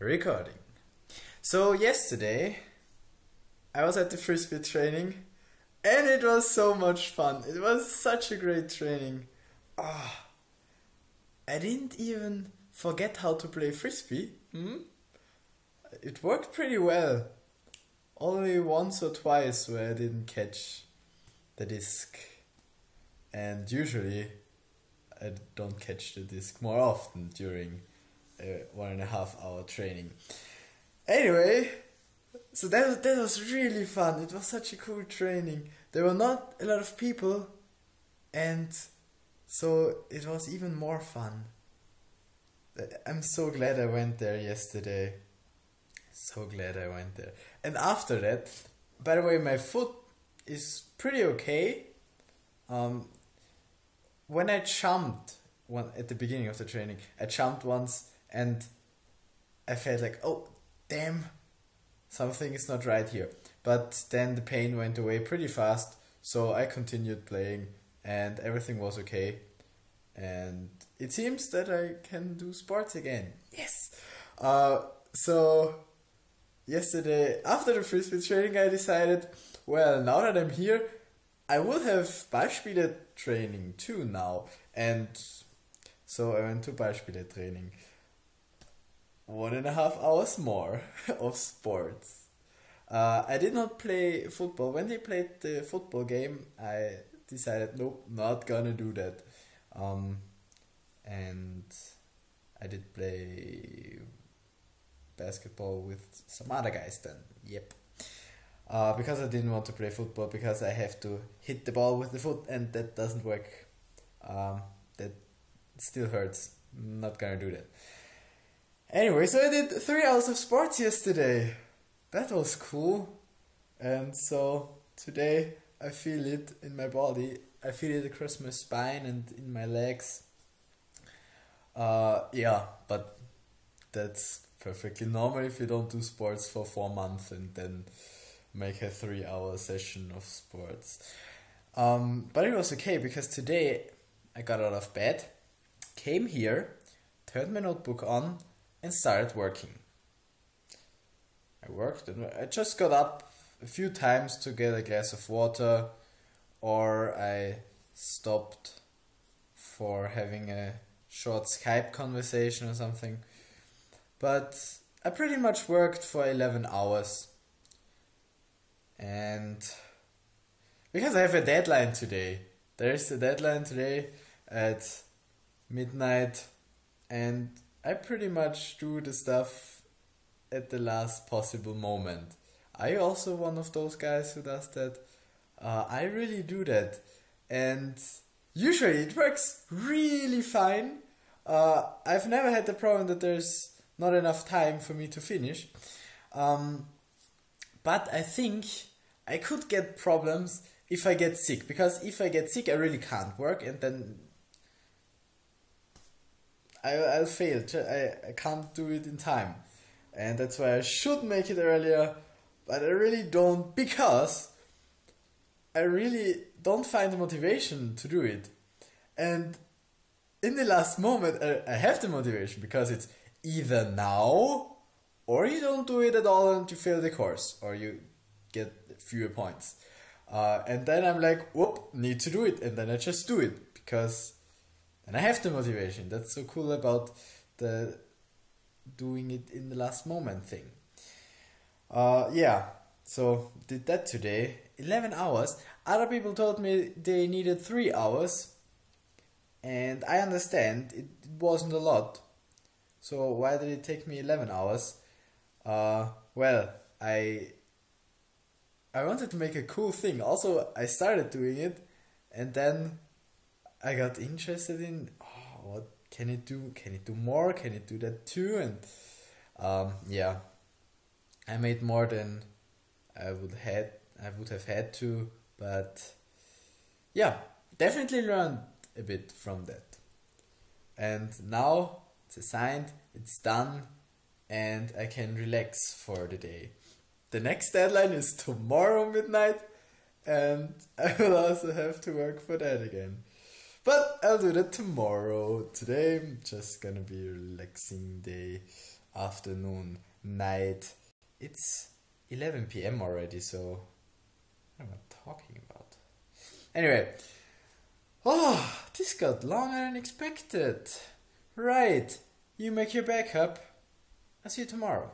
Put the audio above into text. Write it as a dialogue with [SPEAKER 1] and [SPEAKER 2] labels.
[SPEAKER 1] Recording. So yesterday I was at the frisbee training and it was so much fun. It was such a great training. Ah, I didn't even forget how to play frisbee. Hmm? It worked pretty well. Only once or twice where I didn't catch the disc. And usually I don't catch the disc more often during a one and a half hour training. Anyway, so that that was really fun. It was such a cool training. There were not a lot of people, and so it was even more fun. I'm so glad I went there yesterday. So glad I went there. And after that, by the way, my foot is pretty okay. Um, when I jumped one at the beginning of the training, I jumped once and I felt like, oh, damn, something is not right here. But then the pain went away pretty fast, so I continued playing and everything was okay. And it seems that I can do sports again. Yes! Uh, so, yesterday, after the frisbee training, I decided, well, now that I'm here, I will have Ballspiele training too now. And so I went to Ballspiele training. One and a half hours more of sports. Uh, I did not play football. When they played the football game, I decided, nope, not gonna do that. Um, and I did play basketball with some other guys then. Yep. Uh, because I didn't want to play football because I have to hit the ball with the foot and that doesn't work. Um, that still hurts. not gonna do that. Anyway, so I did three hours of sports yesterday. That was cool. And so today I feel it in my body. I feel it across my spine and in my legs. Uh, yeah, but that's perfectly normal if you don't do sports for four months and then make a three hour session of sports. Um, but it was okay because today I got out of bed, came here, turned my notebook on, and started working. I worked and I just got up a few times to get a glass of water, or I stopped for having a short Skype conversation or something. But I pretty much worked for 11 hours and because I have a deadline today, there's a deadline today at midnight, and I pretty much do the stuff at the last possible moment. Are you also one of those guys who does that? Uh, I really do that, and usually it works really fine. Uh, I've never had the problem that there's not enough time for me to finish. Um, but I think I could get problems if I get sick because if I get sick, I really can't work, and then I, I'll fail. I, I can't do it in time, and that's why I should make it earlier, but I really don't because I really don't find the motivation to do it, and in the last moment I, I have the motivation because it's either now or you don't do it at all and you fail the course or you get fewer points. Uh, and then I'm like, whoop, need to do it. And then I just do it because then I have the motivation. That's so cool about the doing it in the last moment thing. Uh, yeah, so did that today. 11 hours. Other people told me they needed 3 hours. And I understand it wasn't a lot. So why did it take me 11 hours? Uh, well, I I wanted to make a cool thing. Also, I started doing it, and then I got interested in oh, what can it do? Can it do more? Can it do that too? And um, yeah, I made more than I would had I would have had to, but yeah, definitely learned a bit from that. And now it's assigned, it's done, and I can relax for the day. The next deadline is tomorrow midnight, and I will also have to work for that again. But I'll do that tomorrow. Today I'm just gonna be a relaxing day, afternoon, night. It's 11 p.m. already, so what am I talking about? Anyway, oh, this got longer than expected. Right, you make your backup. I'll see you tomorrow.